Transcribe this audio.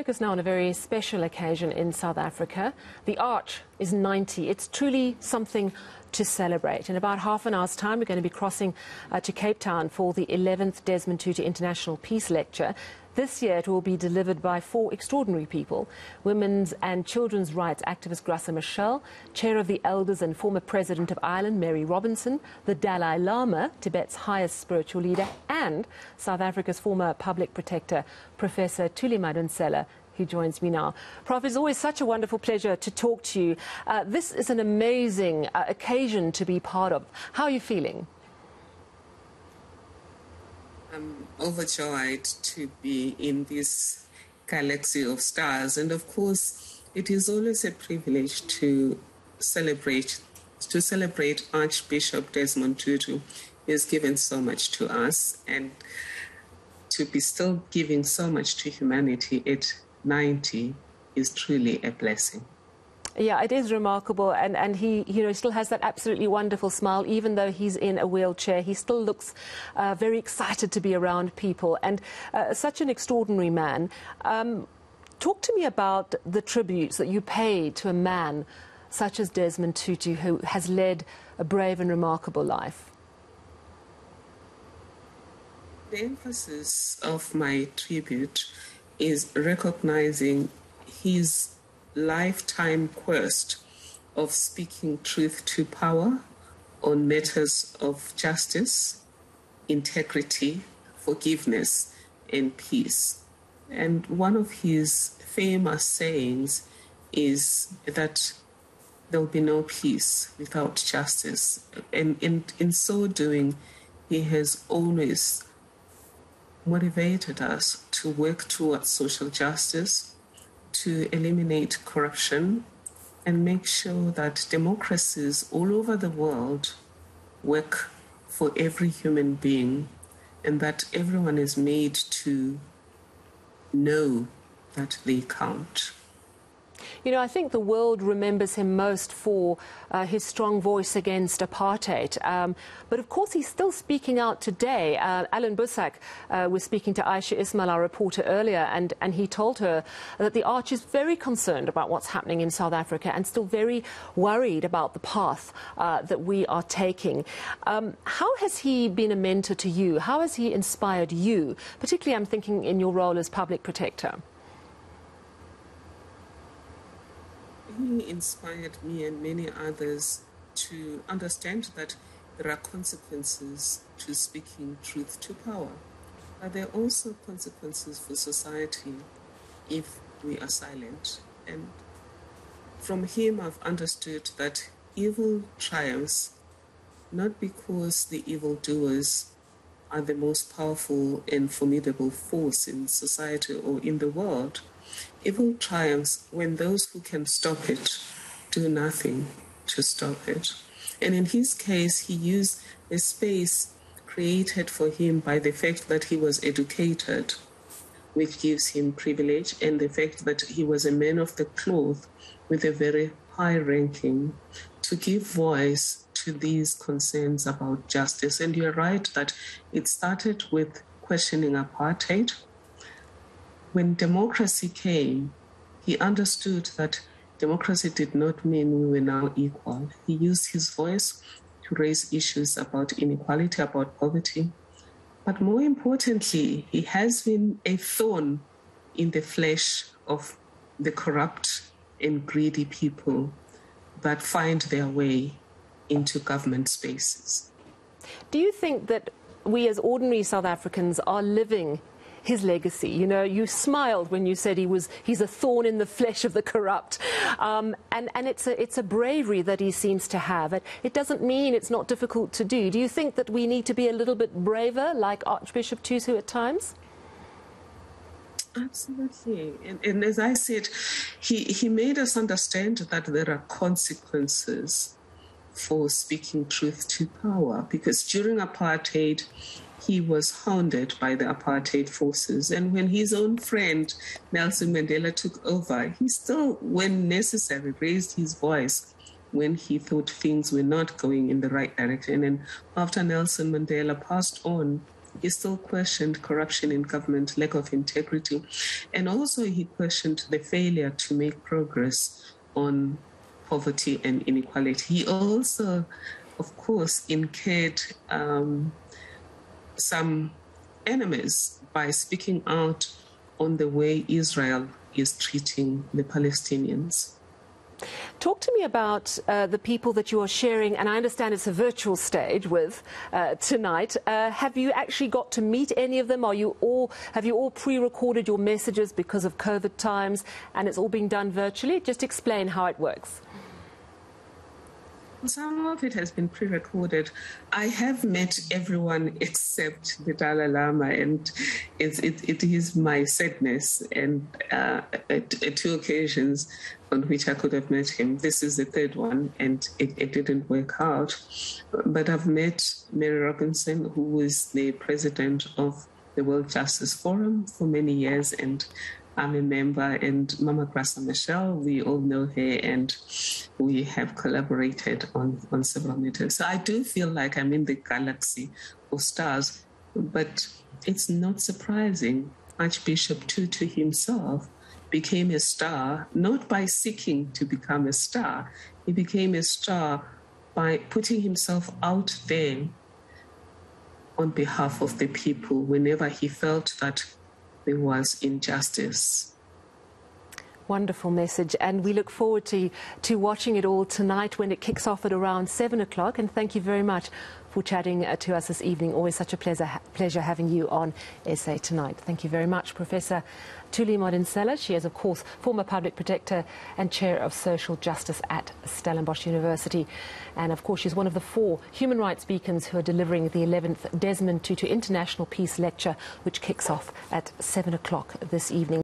Focus now on a very special occasion in South Africa. The Arch is 90. It's truly something to celebrate. In about half an hour's time, we're going to be crossing uh, to Cape Town for the 11th Desmond Tutu International Peace Lecture. This year it will be delivered by four extraordinary people. Women's and children's rights activist Graça Machel, chair of the elders and former president of Ireland Mary Robinson, the Dalai Lama, Tibet's highest spiritual leader, and South Africa's former public protector, Professor Thuli Madonsela, who joins me now. Prof, it's always such a wonderful pleasure to talk to you. Uh, this is an amazing uh, occasion to be part of. How are you feeling? I'm overjoyed to be in this galaxy of stars. And of course, it is always a privilege to celebrate to celebrate Archbishop Desmond Tutu. He has given so much to us and to be still giving so much to humanity at 90 is truly a blessing. Yeah, it is remarkable, and, and he, you know, still has that absolutely wonderful smile, even though he's in a wheelchair. He still looks uh, very excited to be around people, and uh, such an extraordinary man. Um, talk to me about the tributes that you pay to a man such as Desmond Tutu, who has led a brave and remarkable life. The emphasis of my tribute is recognizing his lifetime quest of speaking truth to power on matters of justice, integrity, forgiveness, and peace. And one of his famous sayings is that there will be no peace without justice. And in, in so doing, he has always motivated us to work towards social justice, to eliminate corruption and make sure that democracies all over the world work for every human being and that everyone is made to know that they count. You know, I think the world remembers him most for uh, his strong voice against apartheid. Um, but of course, he's still speaking out today. Uh, Allan Boesak uh, was speaking to Aisha Ismail, our reporter, earlier, and, and he told her that the Arch is very concerned about what's happening in South Africa and still very worried about the path uh, that we are taking. Um, how has he been a mentor to you? How has he inspired you? Particularly, I'm thinking in your role as public protector. He inspired me and many others to understand that there are consequences to speaking truth to power. But there are also consequences for society if we are silent. And from him, I've understood that evil triumphs not because the evildoers are the most powerful and formidable force in society or in the world, Evil triumphs when those who can stop it do nothing to stop it. And in his case, he used a space created for him by the fact that he was educated, which gives him privilege, and the fact that he was a man of the cloth with a very high ranking, to give voice to these concerns about justice. And you're right that it started with questioning apartheid when democracy came, he understood that democracy did not mean we were now equal. He used his voice to raise issues about inequality, about poverty. But more importantly, he has been a thorn in the flesh of the corrupt and greedy people that find their way into government spaces. Do you think that we as ordinary South Africans are living his legacy. You know, you smiled when you said he was he's a thorn in the flesh of the corrupt, um, and and it's a it's a bravery that he seems to have. It, it doesn't mean it's not difficult to do. Do you think that we need to be a little bit braver, like Archbishop Tutu at times? Absolutely. And, and, as I said, he, he made us understand that there are consequences for speaking truth to power. Because during apartheid, he was hounded by the apartheid forces. And when his own friend Nelson Mandela took over, he still, when necessary, raised his voice when he thought things were not going in the right direction. And after Nelson Mandela passed on, he still questioned corruption in government, lack of integrity, and also he questioned the failure to make progress on poverty and inequality. He also, of course, incurred um, some enemies by speaking out on the way Israel is treating the Palestinians. Talk to me about uh, the people that you are sharing, and I understand it's a virtual stage with uh, tonight. Uh, have you actually got to meet any of them? Are you all have you all pre-recorded your messages because of COVID times, and it's all being done virtually? Just explain how it works. Some of it has been pre recorded. I have met everyone except the Dalai Lama, and it, it is my sadness. And uh, at, at, two occasions on which I could have met him, this is the third one, and it, it didn't work out. But I've met Mary Robinson, who was the president of the World Justice Forum for many years, and I'm a member, and Mama Graça Machel, we all know her, and we have collaborated on, on several matters. So I do feel like I'm in the galaxy of stars, but it's not surprising. Archbishop Tutu himself became a star not by seeking to become a star, he became a star by putting himself out there on behalf of the people whenever he felt that there was injustice. Wonderful message, and we look forward to, to watching it all tonight when it kicks off at around 7 o'clock. And thank you very much for chatting uh, to us this evening. Always such a pleasure, pleasure having you on SA Tonight. Thank you very much, Professor Thuli Madonsela. She is, of course, former public protector and chair of social justice at Stellenbosch University. And, of course, she's one of the four human rights beacons who are delivering the 11th Desmond Tutu International Peace Lecture, which kicks off at 7 o'clock this evening.